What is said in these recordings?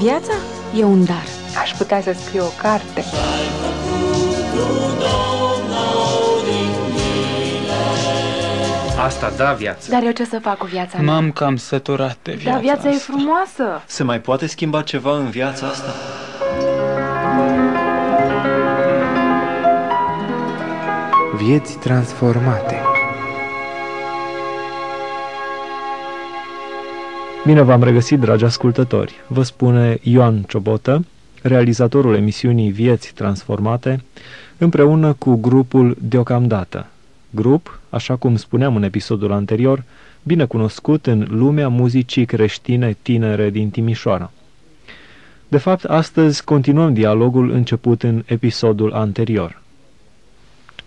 Viața e un dar. Aș putea să scriu o carte. Asta da viață. Dar eu ce să fac cu viața mea? M-am cam săturat de viața Dar viața e asta. frumoasă. Se mai poate schimba ceva în viața asta? Vieți transformate. Bine v-am regăsit, dragi ascultători. Vă spune Ioan Ciobotă, realizatorul emisiunii Vieți Transformate, împreună cu grupul Deocamdată. Grup, așa cum spuneam în episodul anterior, bine cunoscut în lumea muzicii creștine tinere din Timișoara. De fapt, astăzi continuăm dialogul început în episodul anterior.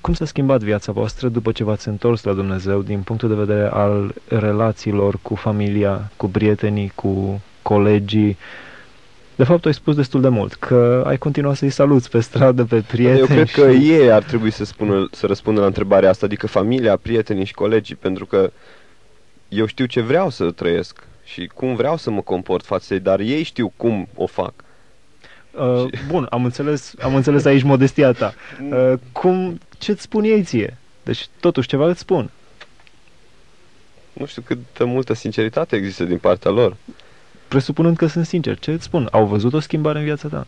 Cum s-a schimbat viața voastră după ce v-ați întors la Dumnezeu din punctul de vedere al relațiilor cu familia, cu prietenii, cu colegii? De fapt, ai spus destul de mult că ai continuat să-i saluți pe stradă pe prieteni. Eu cred și... că ei ar trebui să, spună, să răspundă la întrebarea asta, adică familia, prietenii și colegii, pentru că eu știu ce vreau să trăiesc și cum vreau să mă comport față de ei, dar ei știu cum o fac. Uh, bun, am înțeles, am înțeles aici modestia ta. Uh, cum, ce-ți spun ei ție? Deci, totuși, ceva îți spun. Nu știu cât de multă sinceritate există din partea lor. Presupunând că sunt sincer, ce îți spun? Au văzut o schimbare în viața ta?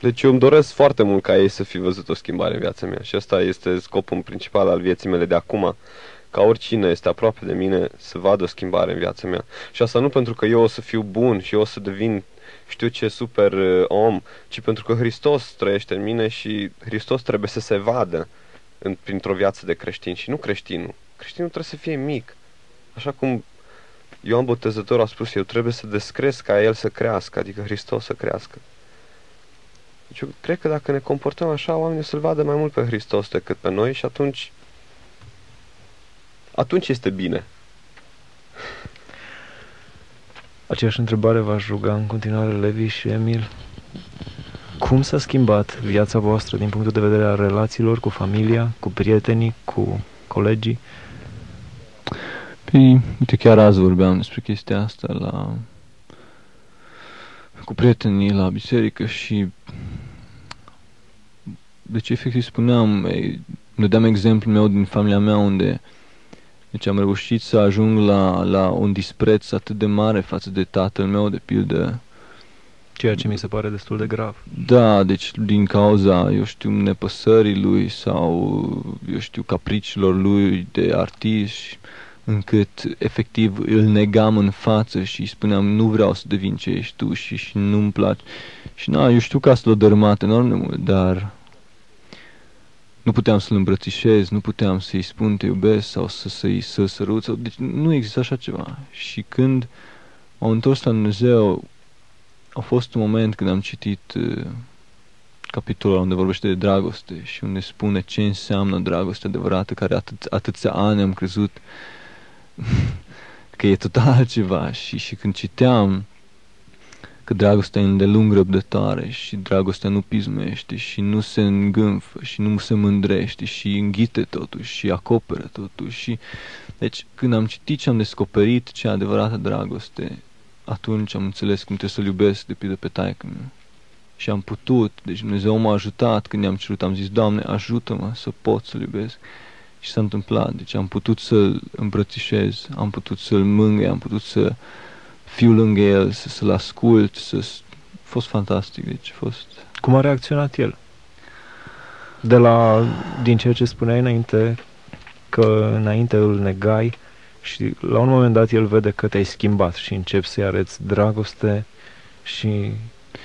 Deci eu îmi doresc foarte mult ca ei să fi văzut o schimbare în viața mea și ăsta este scopul principal al vieții mele de acum, ca oricine este aproape de mine să vadă o schimbare în viața mea. Și asta nu pentru că eu o să fiu bun și eu o să devin știu ce super uh, om, ci pentru că Hristos trăiește în mine și Hristos trebuie să se vadă în, printr-o viață de creștin și nu creștinul. Creștinul trebuie să fie mic. Așa cum Ioan Botezător a spus, eu trebuie să descresc ca el să crească, adică Hristos să crească. Deci eu cred că dacă ne comportăm așa, oamenii o să-L vadă mai mult pe Hristos decât pe noi și atunci atunci este bine. Aceeași întrebare v-aș ruga în continuare Levi și Emil. Cum s-a schimbat viața voastră din punctul de vedere al relațiilor cu familia, cu prietenii, cu colegii? Păi, uite, chiar azi vorbeam despre chestia asta la... cu prietenii la biserică și... Deci, efectiv, spuneam, ei, ne dăm exemplul meu din familia mea unde deci am reușit să ajung la, la un dispreț atât de mare față de tatăl meu, de pildă. Ceea ce mi se pare destul de grav. Da, deci din cauza, eu știu, nepăsării lui sau, eu știu, capricilor lui de artist, încât efectiv îl negam în față și îi spuneam nu vreau să devin ce ești tu și, și nu-mi place. Și na, eu știu că asta l-a dărâmat enorm de mult, dar nu puteam să-l îmbrățișez, nu puteam să-i spun te iubesc sau să, să-i să sărut. Sau, deci nu există așa ceva. Și când m-am întors la Dumnezeu, a fost un moment când am citit uh, capitolul unde vorbește de dragoste și unde spune ce înseamnă dragoste adevărată, care atât, atâția ani am crezut că e total altceva. Și, și când citeam că dragostea e îndelung răbdătoare și dragostea nu pismește și nu se îngânfă și nu se mândrește și înghite totuși și acoperă totuși. Și... Deci când am citit și am descoperit ce adevărată dragoste, atunci am înțeles cum trebuie să-l iubesc de pildă pe taică meu. Și am putut, deci Dumnezeu m-a ajutat când i-am cerut, am zis, Doamne, ajută-mă să pot să-l iubesc. Și s-a întâmplat, deci am putut să-l îmbrățișez, am putut să-l mângâi, am putut să fiu lângă el, să, să-l ascult, să... A fost fantastic, deci a fost... Cum a reacționat el? De la, din ceea ce spuneai înainte, că înainte îl negai și la un moment dat el vede că te-ai schimbat și începi să-i arăți dragoste și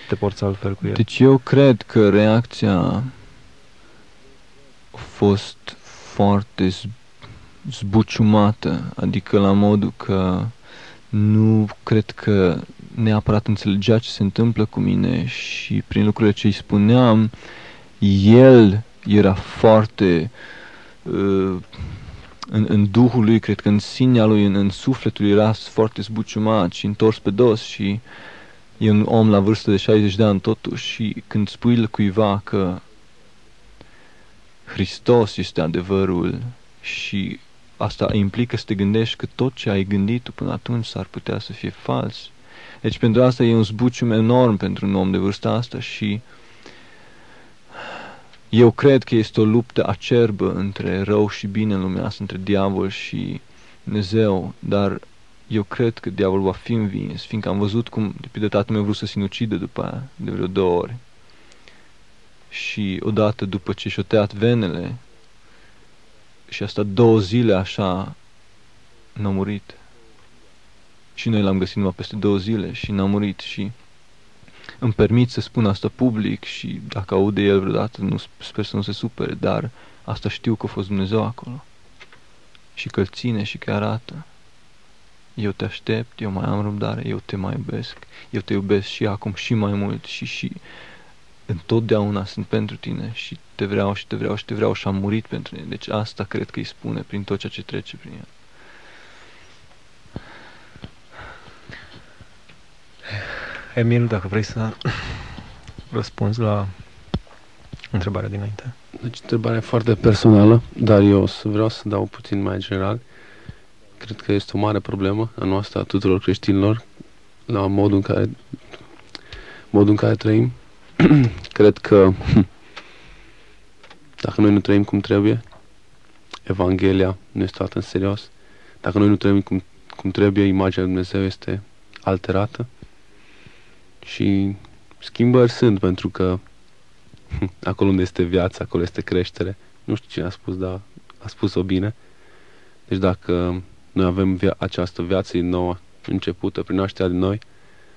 te porți altfel cu el. Deci eu cred că reacția a fost foarte zbuciumată, adică la modul că nu cred că neapărat înțelegea ce se întâmplă cu mine și prin lucrurile ce îi spuneam, el era foarte uh, în, în duhul lui, cred că în sinea lui, în, în sufletul lui era foarte zbuciumat și întors pe dos și e un om la vârstă de 60 de ani totuși și când spui cuiva că Hristos este adevărul și asta implică să te gândești că tot ce ai gândit tu până atunci s-ar putea să fie fals. Deci pentru asta e un zbucium enorm pentru un om de vârsta asta și eu cred că este o luptă acerbă între rău și bine în lumea asta, între diavol și Dumnezeu, dar eu cred că diavolul va fi învins, fiindcă am văzut cum, de pildă, tatăl meu a vrut să se ucide după aia, de vreo două ori. Și odată după ce și-a tăiat venele, și a stat două zile așa, n-a murit. Și noi l-am găsit numai peste două zile și n-a murit și îmi permit să spun asta public și dacă aude el vreodată, nu, sper să nu se supere, dar asta știu că a fost Dumnezeu acolo. Și că îl ține și că arată. Eu te aștept, eu mai am răbdare, eu te mai iubesc, eu te iubesc și acum și mai mult și și întotdeauna sunt pentru tine și te vreau și te vreau și te vreau și am murit pentru tine. Deci asta cred că îi spune prin tot ceea ce trece prin el. Emil, dacă vrei să răspunzi la întrebarea dinainte. Deci întrebarea foarte personală, dar eu vreau să dau puțin mai general. Cred că este o mare problemă a noastră, a tuturor creștinilor, la modul în care, modul în care trăim. Cred că dacă noi nu trăim cum trebuie, Evanghelia nu este luată în serios. Dacă noi nu trăim cum, cum trebuie, imaginea lui Dumnezeu este alterată. Și schimbări sunt pentru că acolo unde este viața, acolo este creștere. Nu știu cine a spus, dar a spus-o bine. Deci dacă noi avem via- această viață din nou începută prin nașterea din noi,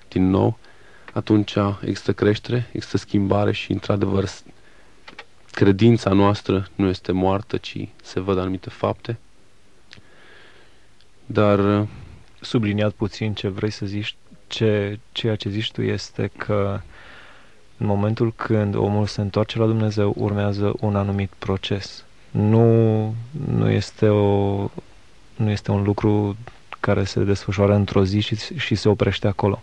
din nou, atunci există creștere, există schimbare și, într-adevăr, credința noastră nu este moartă, ci se văd anumite fapte. Dar Subliniat puțin ce vrei să zici, ce, ceea ce zici tu este că în momentul când omul se întoarce la Dumnezeu, urmează un anumit proces. Nu, nu, este, o, nu este un lucru care se desfășoară într-o zi și, și se oprește acolo.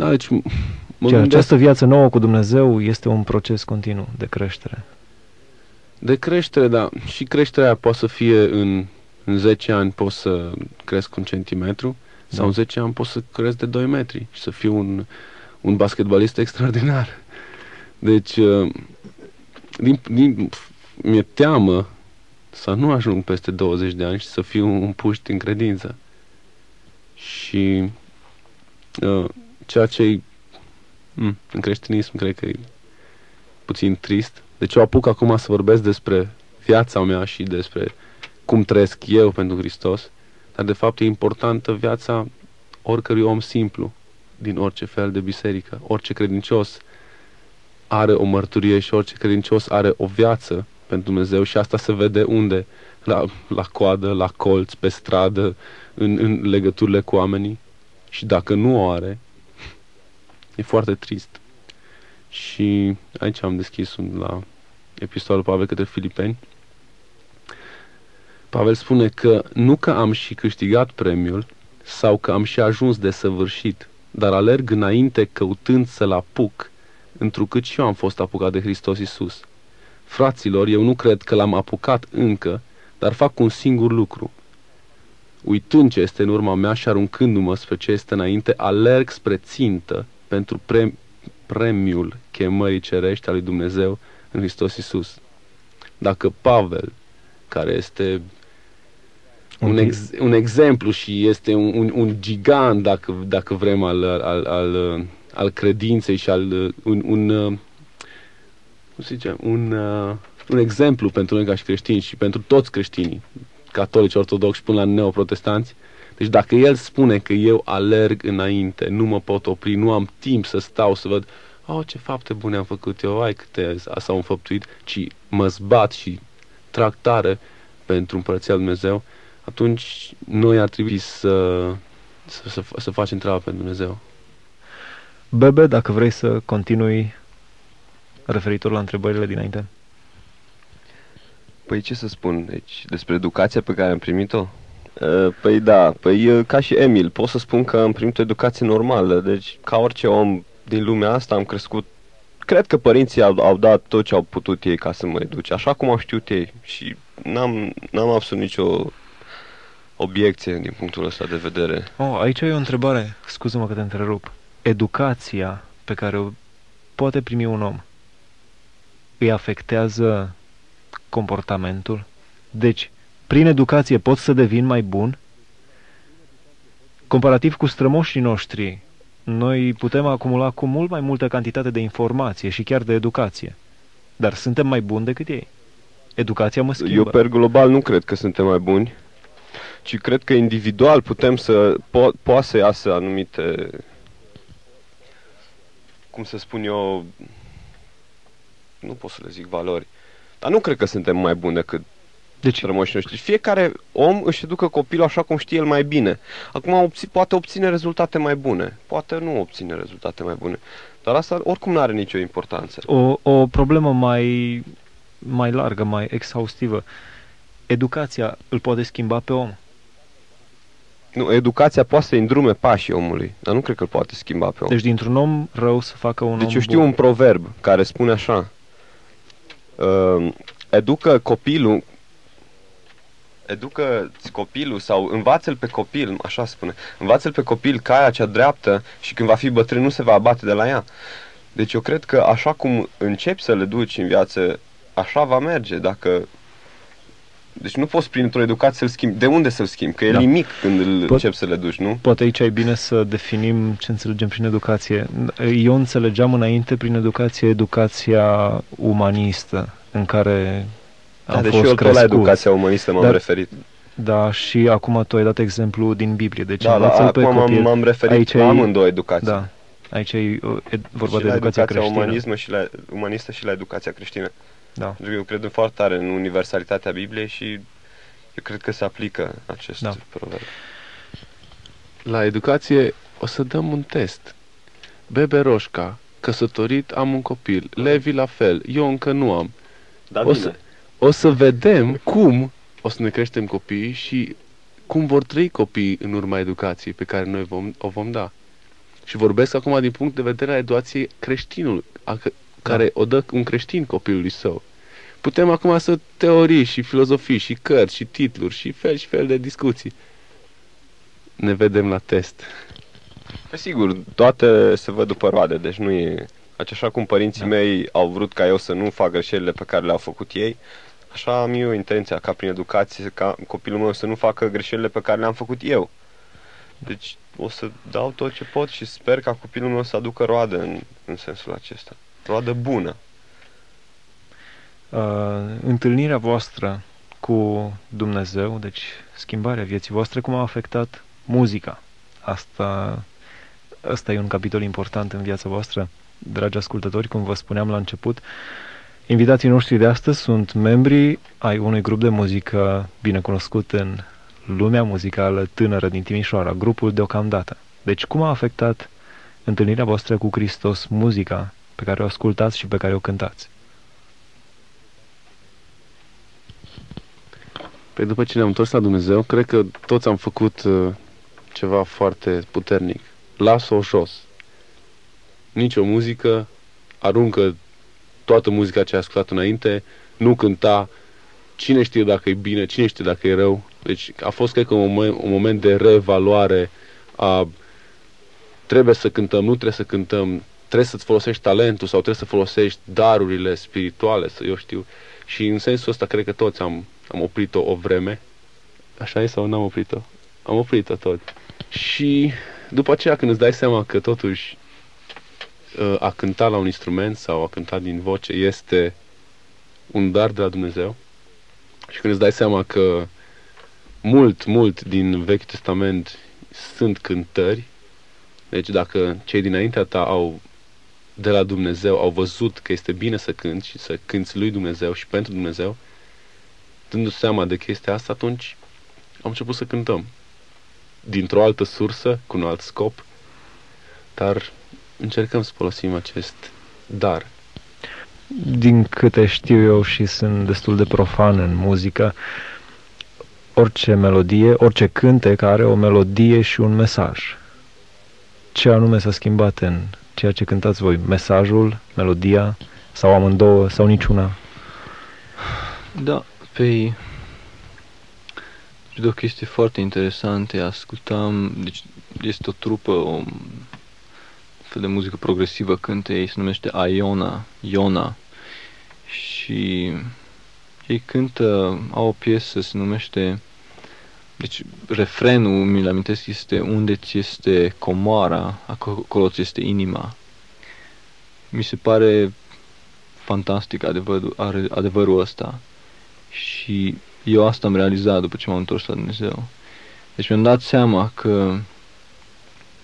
Da, deci mă Ceea, gândesc această viață nouă cu Dumnezeu este un proces continuu de creștere. de creștere, da, și creșterea poate să fie în, în 10 ani poți să cresc un centimetru sau Da. în 10 ani poți să cresc de 2 metri și să fiu un, un basketbalist extraordinar. Deci, uh, din, din, mi-e teamă să nu ajung peste 20 de ani și să fiu un puști în credință. Și uh, ceea ce mm, în creștinism cred că e puțin trist. Deci eu apuc acum să vorbesc despre viața mea și despre cum trăiesc eu pentru Hristos, dar de fapt e importantă viața oricărui om simplu din orice fel de biserică. Orice credincios are o mărturie și orice credincios are o viață pentru Dumnezeu și asta se vede unde? La, la coadă, la colț, pe stradă, în, în legăturile cu oamenii. Și dacă nu o are, e foarte trist. Și aici am deschis un, la epistolul Pavel către Filipeni. Pavel spune că nu că am și câștigat premiul sau că am și ajuns de săvârșit, dar alerg înainte căutând să-l apuc, întrucât și eu am fost apucat de Hristos Isus. Fraților, eu nu cred că l-am apucat încă, dar fac un singur lucru. Uitând ce este în urma mea și aruncându-mă spre ce este înainte, alerg spre țintă pentru pre- premiul chemării cerești a lui Dumnezeu în Hristos Isus. Dacă Pavel, care este un, ex, un exemplu și este un, un, un gigant, dacă, dacă vrem, al, al, al, al credinței și al un, un uh, cum se zice, un, uh, un exemplu pentru noi ca și creștini și pentru toți creștinii, catolici, ortodoxi până la neoprotestanți. Deci dacă el spune că eu alerg înainte, nu mă pot opri, nu am timp să stau să văd oh, ce fapte bune am făcut eu, ai câte s-au înfăptuit, ci mă zbat și trag tare pentru împărăția lui Dumnezeu, atunci noi ar trebui să, să, să, să facem treaba pentru Dumnezeu. Bebe, dacă vrei să continui referitor la întrebările dinainte. Păi ce să spun, deci despre educația pe care am primit-o? Uh, Păi da, păi uh, ca și Emil, pot să spun că am primit o educație normală, deci ca orice om din lumea asta am crescut Cred că părinții au, au dat tot ce au putut ei ca să mă educe, așa cum au știut ei și n-am, n-am absolut nicio obiecție din punctul ăsta de vedere. Oh, aici e o întrebare, scuză-mă că te întrerup. Educația pe care o poate primi un om îi afectează comportamentul? Deci, prin educație pot să devin mai bun? Comparativ cu strămoșii noștri, noi putem acumula cu mult mai multă cantitate de informație și chiar de educație. Dar suntem mai buni decât ei. Educația mă schimbă. Eu, per global, nu cred că suntem mai buni, ci cred că individual putem să po- poate să iasă anumite cum să spun eu nu pot să le zic valori dar nu cred că suntem mai buni decât deci, strămoșii noștri. Fiecare om își educă copilul așa cum știe el mai bine. Acum obți, poate obține rezultate mai bune, poate nu obține rezultate mai bune. Dar asta oricum nu are nicio importanță. O, o problemă mai, mai largă, mai exhaustivă. Educația îl poate schimba pe om. Nu, educația poate să îndrume pașii omului, dar nu cred că îl poate schimba pe om. Deci dintr-un om rău să facă un deci om eu știu bun. un proverb care spune așa. Uh, educă copilul educă copilul sau învață-l pe copil, așa spune, învață-l pe copil caia cea dreaptă și când va fi bătrân nu se va abate de la ea. Deci eu cred că așa cum începi să le duci în viață, așa va merge. Dacă deci nu poți printr-o educație să-l schimbi. De unde să-l schimbi? Că e Da. nimic când îl Pot- începi să le duci, nu? Poate aici e bine să definim ce înțelegem prin educație. Eu înțelegeam înainte prin educație educația umanistă, în care am Da, deși fost eu tot la crescut. educația umanistă m-am Dar- referit. Da, și acum tu ai dat exemplu din Biblie. Deci Da, la, învață-l pe acum m-am, copil. m-am referit Aici la e- amândouă educații. Da, aici e uh, ed- vorba și de la educația educația creștină. umanismă și la, umanistă și la educația creștină. Da. Pentru că eu cred în foarte tare în universalitatea Bibliei și eu cred că se aplică acest Da. proverb. La educație o să dăm un test. Bebe Roșca, căsătorit, am un copil. Levi la fel, eu încă nu am. Da, O să, o să vedem cum o să ne creștem copiii și cum vor trăi copiii în urma educației pe care noi vom, o vom da. Și vorbesc acum din punct de vedere a educației creștinului, a, că- care o dă un creștin copilului său. Putem acum să teorii și filozofii și cărți și titluri și fel și fel de discuții. Ne vedem la test. Pe sigur, toate se văd după roade, deci nu e... Deci așa cum părinții Da. mei au vrut ca eu să nu fac greșelile pe care le-au făcut ei, așa am eu intenția ca prin educație, ca copilul meu să nu facă greșelile pe care le-am făcut eu. Deci o să dau tot ce pot și sper ca copilul meu să aducă roadă în, în sensul acesta. Roadă bună. Uh, întâlnirea voastră cu Dumnezeu, deci schimbarea vieții voastre, cum a afectat muzica? Asta, asta e un capitol important în viața voastră, dragi ascultători, cum vă spuneam la început. Invitații noștri de astăzi sunt membri ai unui grup de muzică bine cunoscut în lumea muzicală tânără din Timișoara, grupul Deocamdată. Deci cum a afectat întâlnirea voastră cu Hristos muzica pe care o ascultați și pe care o cântați? Păi după ce ne-am întors la Dumnezeu, cred că toți am făcut uh, ceva foarte puternic. Las-o jos. Nici o muzică, aruncă toată muzica ce ai ascultat înainte, nu cânta, cine știe dacă e bine, cine știe dacă e rău. Deci a fost, cred că, un moment, un moment de reevaluare a trebuie să cântăm, nu trebuie să cântăm, trebuie să-ți folosești talentul sau trebuie să folosești darurile spirituale, să eu știu. Și în sensul ăsta cred că toți am, am oprit-o o vreme. Așa e sau n-am oprit-o? Am oprit-o tot. Și după aceea când îți dai seama că totuși ă, a cânta la un instrument sau a cânta din voce este un dar de la Dumnezeu și când îți dai seama că mult, mult din Vechiul Testament sunt cântări, deci dacă cei dinaintea ta au de la Dumnezeu, au văzut că este bine să cânti și să cânti lui Dumnezeu și pentru Dumnezeu, dându-se seama de chestia asta, atunci am început să cântăm. Dintr-o altă sursă, cu un alt scop, dar încercăm să folosim acest dar. Din câte știu eu și sunt destul de profan în muzică, orice melodie, orice cântec are o melodie și un mesaj. Ce anume s-a schimbat în ceea ce cântați voi? Mesajul, melodia sau amândouă sau niciuna? Da, pe Și de o chestie foarte interesantă, ascultam, deci este o trupă, o fel de muzică progresivă cântă ei, se numește Iona, Iona. Și ei cântă, au o piesă, se numește, deci refrenul, mi-l amintesc, este unde ți este comoara, acolo ți este inima. Mi se pare fantastic adevărul, adevărul ăsta. Și eu asta am realizat după ce m-am întors la Dumnezeu. Deci mi-am dat seama că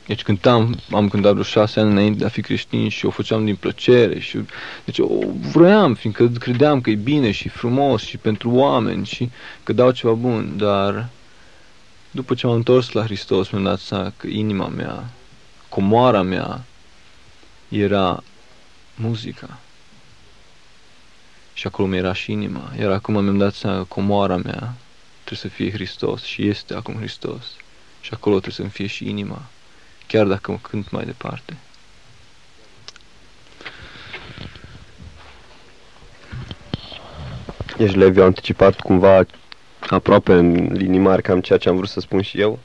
deci cântam, am cântat vreo șase ani înainte de a fi creștin și o făceam din plăcere și deci o vroiam, fiindcă credeam că e bine și frumos și pentru oameni și că dau ceva bun, dar după ce m-am întors la Hristos mi-am dat seama că inima mea, comoara mea era muzica. Și acolo mi era și inima. Iar acum mi-am dat seama că comoara mea trebuie să fie Hristos și este acum Hristos. Și acolo trebuie să-mi fie și inima chiar dacă mă cânt mai departe. Ești Levi, au anticipat cumva aproape în linii mari cam ceea ce am vrut să spun și eu.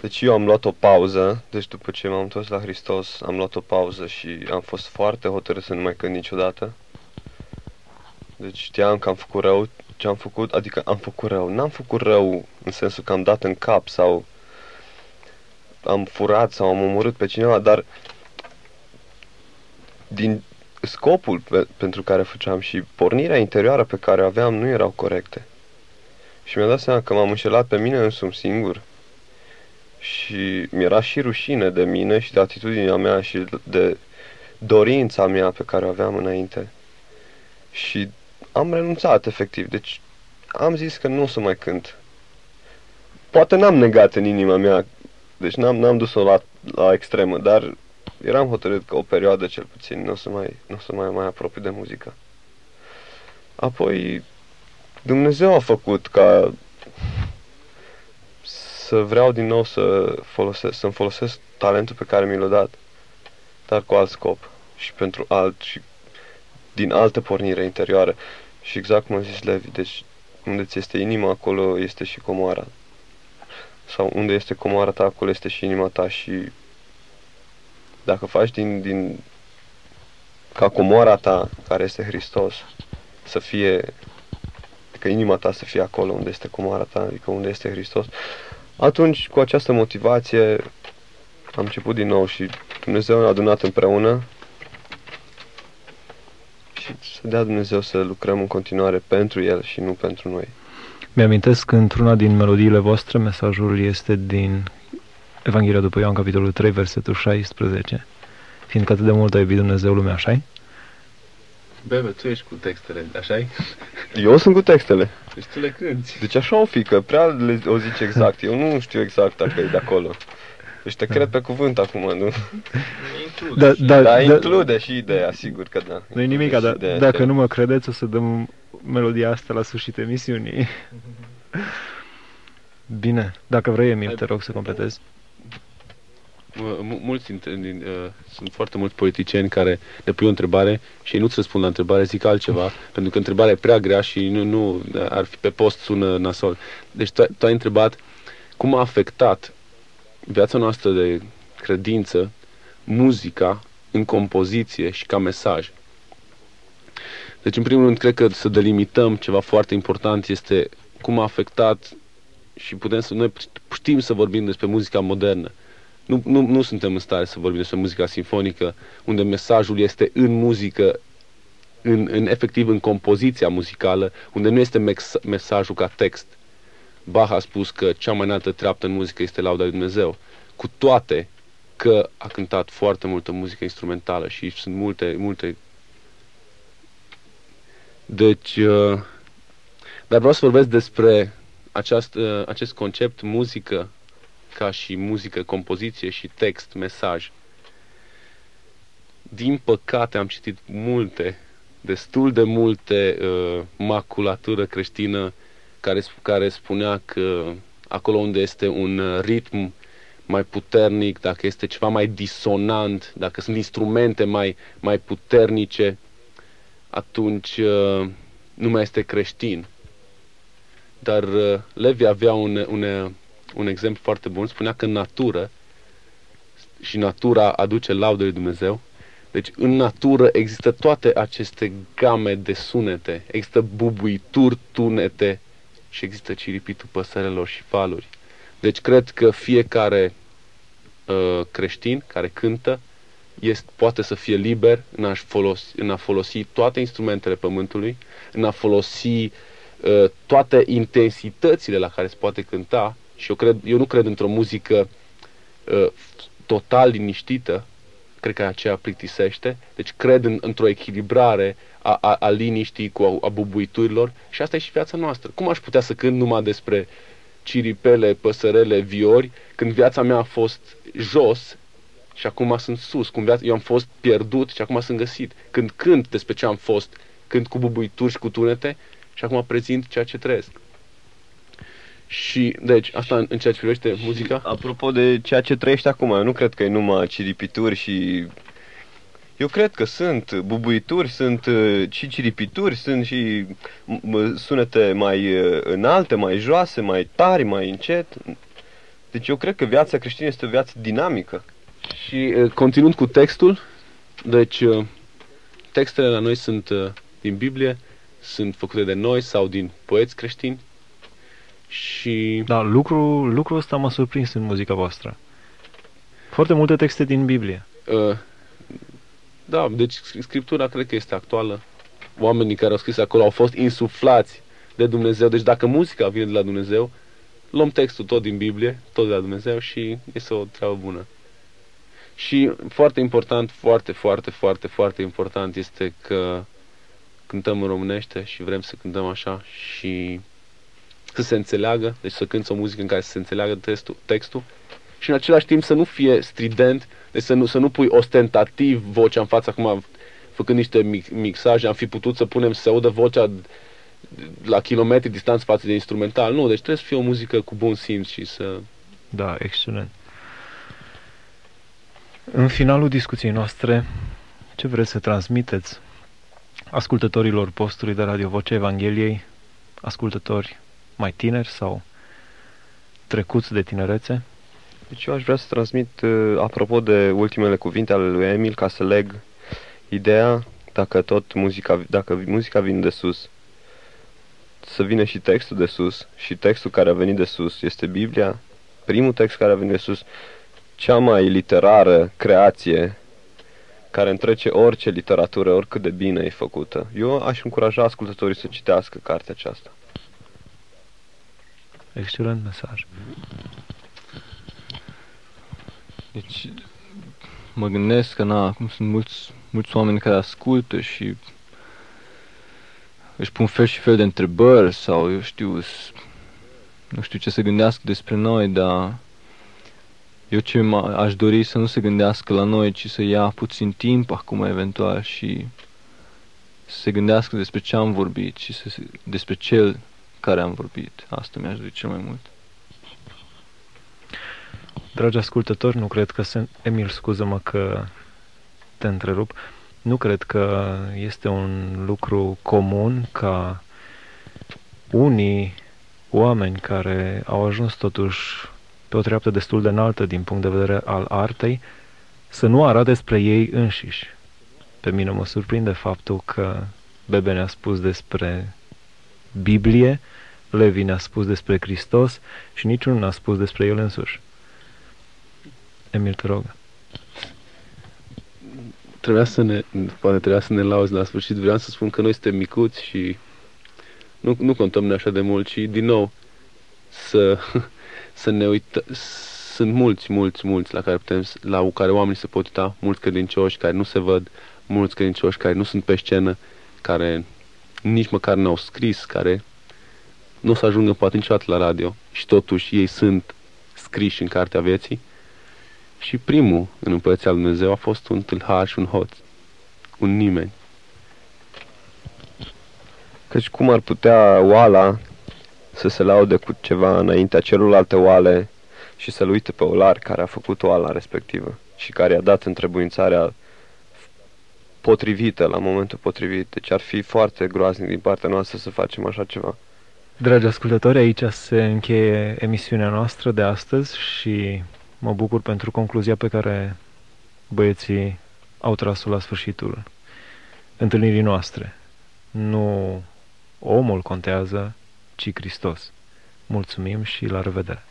Deci eu am luat o pauză, deci după ce m-am întors la Hristos, am luat o pauză și am fost foarte hotărât să nu mai cânt niciodată. Deci știam că am făcut rău ce am făcut, adică am făcut rău. N-am făcut rău în sensul că am dat în cap sau am furat sau am omorât pe cineva, dar din scopul pe, pentru care făceam și pornirea interioară pe care o aveam nu erau corecte. Și mi-a dat seama că m-am înșelat pe mine însumi singur și mi-era și rușine de mine și de atitudinea mea și de dorința mea pe care o aveam înainte. Și am renunțat efectiv, deci am zis că nu o să mai cânt. Poate n-am negat în inima mea deci n-am, n-am dus-o la, la extremă, dar eram hotărât că o perioadă cel puțin nu o să mai, nu o să mai, mai apropii de muzică. Apoi Dumnezeu a făcut ca să vreau din nou să folosesc, să-mi folosesc talentul pe care mi l-a dat, dar cu alt scop și pentru alt și din altă pornire interioară. Și exact cum a zis Levi, deci unde ți este inima, acolo este și comoara sau unde este comoara ta, acolo este și inima ta și dacă faci din, din ca comoara ta, care este Hristos, să fie, adică inima ta să fie acolo unde este comoara ta, adică unde este Hristos, atunci cu această motivație am început din nou și Dumnezeu ne-a adunat împreună și să dea Dumnezeu să lucrăm în continuare pentru El și nu pentru noi. Mi-amintesc că într-una din melodiile voastre mesajul este din Evanghelia după Ioan, capitolul 3, versetul 16. Fiindcă atât de mult a iubit Dumnezeu lumea, așa Bebe, tu ești cu textele, așa Eu sunt cu textele. Deci tu le cânti. Deci așa o fi, că prea le, o zici exact. Eu nu știu exact dacă e de acolo. Deci te da. cred pe cuvânt acum, nu? Include da, da, da, da, include și ideea, sigur că da. Nu-i nimic, dar dacă nu mă credeți, o să dăm melodia asta la sfârșit emisiunii. Bine, dacă vrei, Emil, te rog să completezi. Mulți din, uh, sunt foarte mulți politicieni care le pui o întrebare și ei nu-ți răspund la întrebare, zic altceva, pentru că întrebarea e prea grea și nu, nu ar fi pe post sună nasol. Deci tu, tu ai întrebat cum a afectat viața noastră de credință muzica în compoziție și ca mesaj. Deci, în primul rând, cred că să delimităm ceva foarte important este cum a afectat și putem să, noi știm să vorbim despre muzica modernă. Nu, nu, nu suntem în stare să vorbim despre muzica sinfonică, unde mesajul este în muzică, în, în efectiv în compoziția muzicală, unde nu este mex, mesajul ca text. Bach a spus că cea mai înaltă treaptă în muzică este lauda lui Dumnezeu. Cu toate că a cântat foarte multă muzică instrumentală și sunt multe, multe deci, uh, dar vreau să vorbesc despre aceast, uh, acest concept muzică ca și muzică, compoziție și text, mesaj. Din păcate am citit multe, destul de multe uh, maculatură creștină care, care spunea că acolo unde este un ritm mai puternic, dacă este ceva mai disonant, dacă sunt instrumente mai, mai puternice, atunci uh, nu mai este creștin. dar uh, Levi avea un, un, un exemplu foarte bun. Spunea că în natură, și natura aduce laudă lui Dumnezeu, deci în natură există toate aceste game de sunete, există bubuituri, tunete și există ciripitul păsărelor și faluri. Deci cred că fiecare uh, creștin care cântă este, poate să fie liber în a, folosi, în a folosi toate instrumentele pământului, în a folosi uh, toate intensitățile la care se poate cânta și eu, cred, eu nu cred într-o muzică uh, total liniștită, cred că aceea plictisește, deci cred în, într-o echilibrare a, a, a liniștii cu a, a bubuiturilor și asta e și viața noastră. Cum aș putea să cânt numai despre ciripele, păsărele, viori, când viața mea a fost jos și acum sunt sus, cum viața, eu am fost pierdut și acum sunt găsit. Când cânt despre ce am fost, cânt cu bubuituri și cu tunete și acum prezint ceea ce trăiesc. Și, deci, asta în, în ceea ce privește muzica? Apropo de ceea ce trăiești acum, eu nu cred că e numai ciripituri și... Eu cred că sunt bubuituri, sunt uh, și ciripituri, sunt și sunete mai uh, înalte, mai joase, mai tari, mai încet. Deci eu cred că viața creștină este o viață dinamică. Și uh, continuând cu textul, deci textele la noi sunt din Biblie, sunt făcute de noi sau din poeți creștini și... Da, lucru, lucrul ăsta m-a surprins în muzica voastră. Foarte multe texte din Biblie. Uh, da, deci scriptura cred că este actuală. Oamenii care au scris acolo au fost insuflați de Dumnezeu. Deci dacă muzica vine de la Dumnezeu, luăm textul tot din Biblie, tot de la Dumnezeu și este o treabă bună. Și foarte important, foarte, foarte, foarte, foarte important este că cântăm în românește și vrem să cântăm așa și să se înțeleagă, deci să cânți o muzică în care să se înțeleagă textul, textul și în același timp să nu fie strident, deci să nu, să nu pui ostentativ vocea în față, acum făcând niște mixaje, am fi putut să punem să se audă vocea la kilometri distanță față de instrumental. Nu, deci trebuie să fie o muzică cu bun simț și să... Da, excelent. În finalul discuției noastre, ce vreți să transmiteți ascultătorilor postului de Radio Vocea Evangheliei, ascultători mai tineri sau trecuți de tinerețe? Deci eu aș vrea să transmit, uh, apropo de ultimele cuvinte ale lui Emil, ca să leg ideea, dacă tot muzica, dacă muzica vine de sus, să vină și textul de sus. Și textul care a venit de sus este Biblia, primul text care a venit de sus, cea mai literară creație care întrece orice literatură, oricât de bine e făcută. Eu aș încuraja ascultătorii să citească cartea aceasta. Excelent mesaj. Deci, mă gândesc că, na, acum sunt mulți, mulți oameni care ascultă și își pun fel și fel de întrebări sau, eu știu, nu știu ce să gândească despre noi, dar eu ce aș dori să nu se gândească la noi, ci să ia puțin timp acum eventual și să se gândească despre ce am vorbit și să se, despre cel care am vorbit. Asta mi-aș dori cel mai mult. Dragi ascultători, nu cred că se... Emil, scuză-mă că te întrerup. Nu cred că este un lucru comun ca unii oameni care au ajuns totuși pe o treaptă destul de înaltă din punct de vedere al artei, să nu arate despre ei înșiși. Pe mine mă surprinde faptul că Bebe ne-a spus despre Biblie, Levi ne-a spus despre Hristos și niciunul n-a spus despre el însuși. Emil, te rog. Trebuia să ne, poate trebuia să ne lauzi la sfârșit. Vreau să spun că noi suntem micuți și nu, nu contăm noi așa de mult și din nou să, să ne uităm. Sunt mulți, mulți, mulți la care putem, la care oamenii se pot uita, mulți credincioși care nu se văd, mulți credincioși care nu sunt pe scenă, care nici măcar n-au scris, care nu o să ajungă poate niciodată la radio și totuși ei sunt scriși în cartea vieții. Și primul în Împărăția Lui Dumnezeu a fost un tâlhar și un hoț, un nimeni. Căci cum ar putea oala să se laude cu ceva înaintea celorlalte oale și să-l uite pe olar care a făcut oala respectivă și care i-a dat întrebuințarea potrivită la momentul potrivit. Deci ar fi foarte groaznic din partea noastră să facem așa ceva. Dragi ascultători, aici se încheie emisiunea noastră de astăzi și mă bucur pentru concluzia pe care băieții au tras-o la sfârșitul întâlnirii noastre. Nu omul contează, ci Hristos. Mulțumim și la revedere!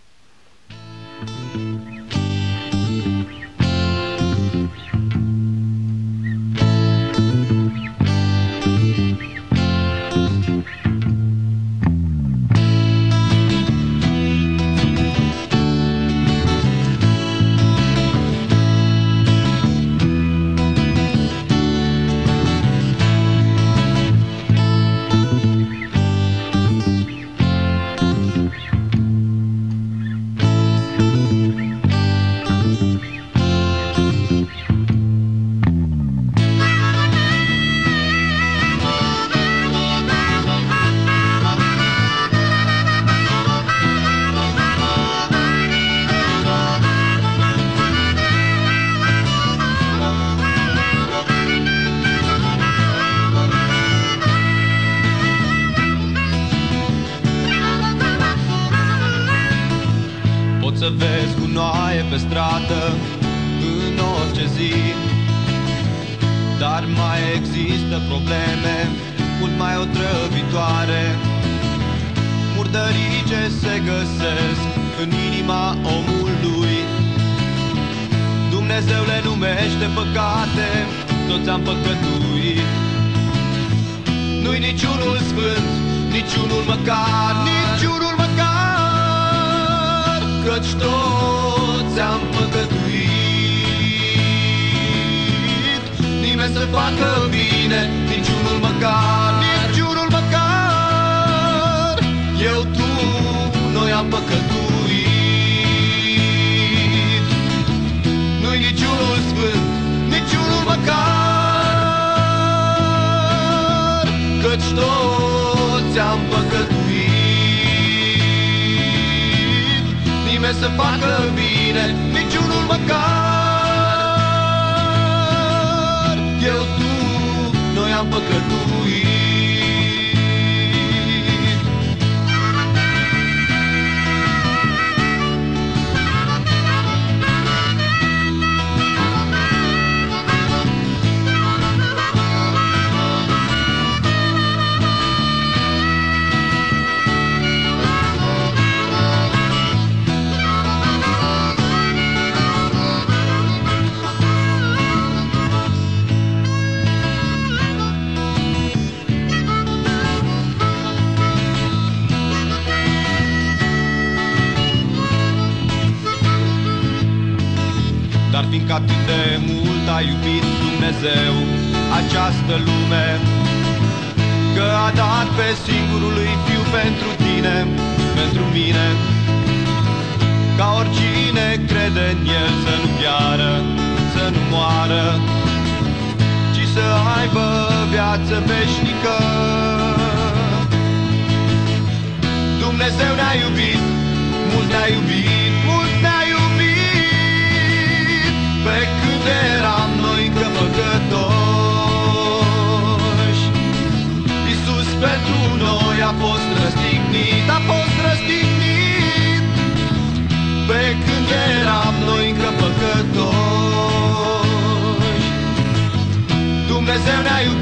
Se găsesc în inima omului. Dumnezeu le numește păcate, toți am păcătuit. Nu-i niciunul sfânt, niciunul măcar, niciunul căci toți am păcătuit. Nimeni să facă bine, niciunul măcar, niciunul măcar. Eu, tu, noi am păcătuit Nu-i niciunul sfânt, niciunul măcar Căci toți am păcătuit nimeni să facă bine, niciunul măcar. Eu, tu, noi am păcătuit. Viață veșnică. Dumnezeu ne-a iubit, mult ne-a iubit, mult ne-a pe când eram noi încă păcătoși Iisus pentru noi a fost răstignit, a fost răstignit Pe când eram noi încă păcătoși Dumnezeu ne-a iubit,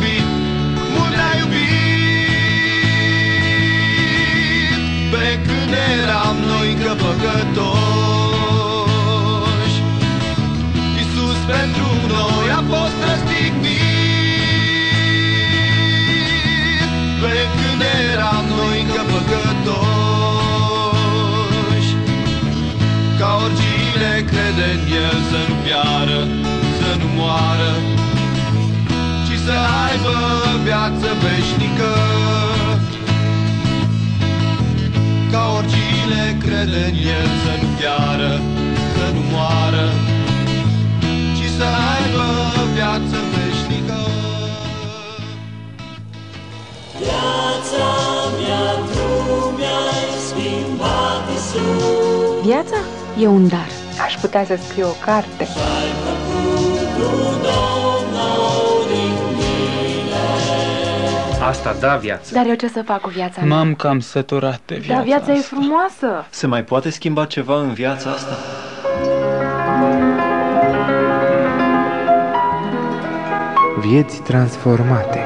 eram noi încă păcătoși. Pentru noi a fost răstignit. Pe când eram noi încă păcătoși. Ca oricine crede în El să nu piară, să nu moară Ci să aibă viață veșnică. Ca oricine crede în El să nu piară, să nu moară să aibă viață veșnică. Viața mea, tu mi-ai schimbat, Iisus. Viața e un dar. Aș putea să scriu o carte. ai făcut tu, Asta da viață. Dar eu ce să fac cu viața mea? M-am cam săturat de viața Dar viața e asta. frumoasă. Se mai poate schimba ceva în viața asta? Vieți transformate.